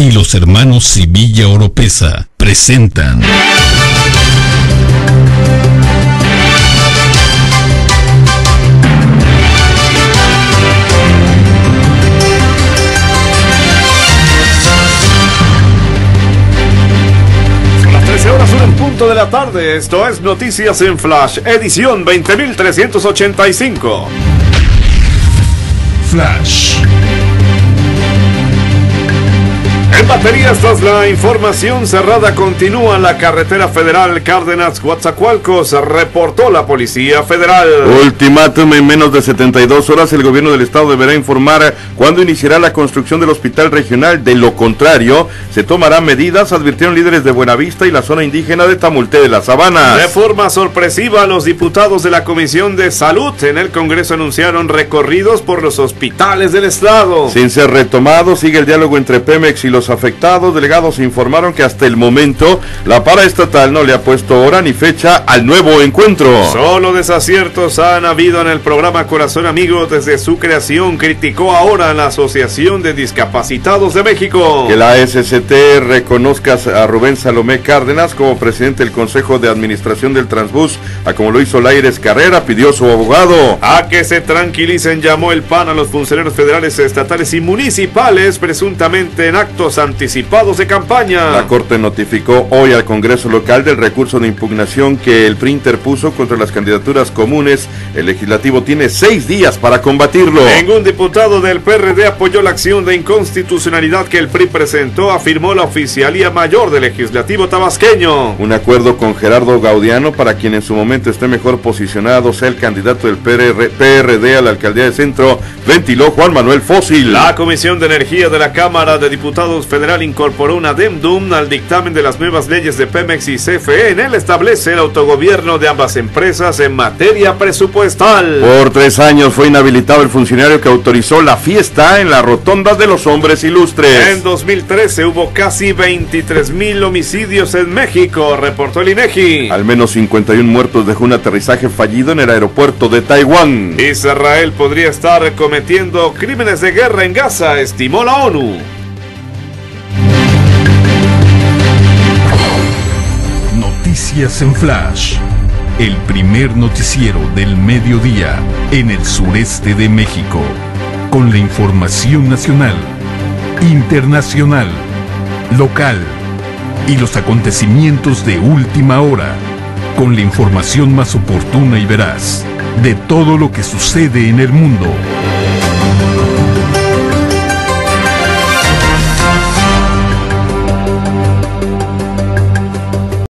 y los hermanos Sevilla Oropesa presentan. Las 13 horas, un punto de la tarde. Esto es Noticias en Flash, edición 20385. Flash. Batería, esta es la información cerrada. Continúa la carretera federal Cárdenas-Coatzacoalcos, reportó la Policía Federal. Ultimátum en menos de 72 horas el gobierno del estado deberá informar cuándo iniciará la construcción del hospital regional. De lo contrario, se tomarán medidas, advirtieron líderes de Buenavista y la zona indígena de Tamulte de las Sabanas. De forma sorpresiva, los diputados de la Comisión de Salud en el Congreso anunciaron recorridos por los hospitales del estado. Sin ser retomado, sigue el diálogo entre Pemex y los afectados. Delegados informaron que hasta el momento la paraestatal no le ha puesto hora ni fecha al nuevo encuentro. Solo desaciertos han habido en el programa Corazón Amigo desde su creación. Criticó ahora la Asociación de Discapacitados de México. Que la SCT reconozca a Rubén Salomé Cárdenas como presidente del Consejo de Administración del Transbús, a como lo hizo Laires Carrera, pidió su abogado. A que se tranquilicen, llamó el PAN a los funcionarios federales, estatales y municipales presuntamente en actos anticipados de campaña. La Corte notificó hoy al Congreso local del recurso de impugnación que el PRI interpuso contra las candidaturas comunes. El legislativo tiene seis días para combatirlo. Ningún diputado del PRD apoyó la acción de inconstitucionalidad que el PRI presentó, afirmó la Oficialía Mayor del Legislativo Tabasqueño. Un acuerdo con Gerardo Gaudiano para quien en su momento esté mejor posicionado sea el candidato del PRD a la alcaldía de Centro, ventiló Juan Manuel Fósil. La Comisión de Energía de la Cámara de Diputados Federal incorporó un adendum al dictamen de las nuevas leyes de Pemex y CFE. En él establece el autogobierno de ambas empresas en materia presupuestal. Por tres años fue inhabilitado el funcionario que autorizó la fiesta en la rotonda de los hombres ilustres. En 2013 hubo casi 23 mil homicidios en México, reportó el INEGI. Al menos 51 muertos dejó un aterrizaje fallido en el aeropuerto de Taiwán. Israel podría estar cometiendo crímenes de guerra en Gaza, estimó la ONU. Noticias en Flash. El primer noticiero del mediodía en el sureste de México. Con la información nacional, internacional, local y los acontecimientos de última hora. Con la información más oportuna y veraz de todo lo que sucede en el mundo.